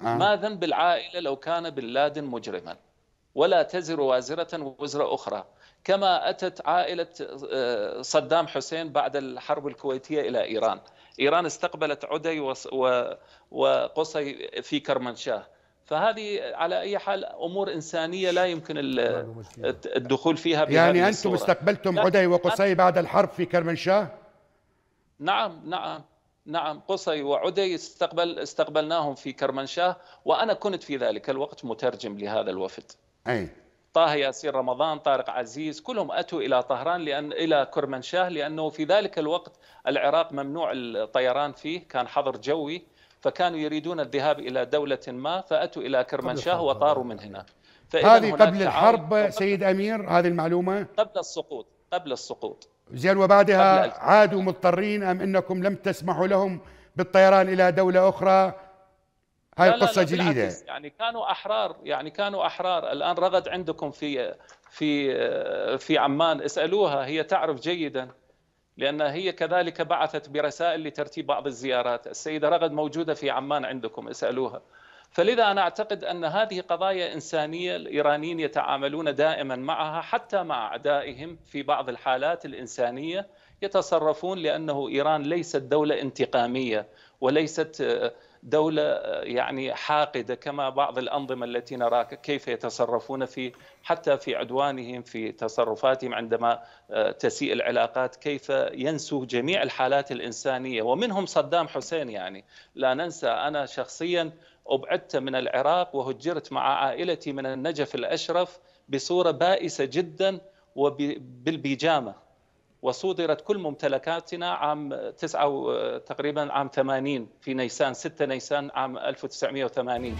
آه. ما ذنب العائلة لو كان بن لادن مجرما ولا تزر وازرة وزر أخرى. كما أتت عائلة آه، صدام حسين بعد الحرب الكويتية إلى إيران. إيران استقبلت عدي وقصي في كرمنشاه فهذه على أي حال أمور إنسانية لا يمكن ال- الدخول فيها بهذه يعني أنتم الصورة. استقبلتم عدي وقصي بعد الحرب في كرمنشاه نعم نعم. نعم قصي وعدي استقبل استقبلناهم في كرمنشاه وأنا كنت في ذلك الوقت مترجم لهذا الوفد. أي. طه ياسين رمضان طارق عزيز كلهم أتوا إلى طهران لأن إلى كرمنشاه لأنه في ذلك الوقت العراق ممنوع الطيران فيه كان حظر جوي فكانوا يريدون الذهاب إلى دولة ما فأتوا إلى كرمنشاه. وطاروا من هنا. فإذا هذه هناك قبل الحرب سيد أمير هذه المعلومة؟ قبل السقوط قبل السقوط. زين وبعدها عادوا مضطرين أم أنكم لم تسمحوا لهم بالطيران إلى دولة أخرى؟ هاي لا لا قصة لا جديدة. بالعكس، يعني كانوا أحرار يعني كانوا أحرار. الآن رغد عندكم في في في عمان. اسألوها هي تعرف جيدا لأن هي كذلك بعثت برسائل لترتيب بعض الزيارات. السيدة رغد موجودة في عمان عندكم اسألوها. فلذا أنا أعتقد أن هذه قضايا إنسانية الإيرانيين يتعاملون دائما معها حتى مع أعدائهم في بعض الحالات الإنسانية يتصرفون لأنه إيران ليست دولة انتقامية وليست آه، دولة يعني حاقدة كما بعض الأنظمة التي نراها كيف يتصرفون في حتى في عدوانهم في تصرفاتهم عندما آه، تسيء العلاقات كيف ينسوا جميع الحالات الإنسانية. ومنهم صدام حسين يعني. لا ننسى أنا شخصيا أبعدت من العراق وهجرت مع عائلتي من النجف الأشرف بصورة بائسة جدا وبالبيجامة وصودرت كل ممتلكاتنا عام تسعة تقريبا عام 80 في نيسان 6 نيسان عام 1980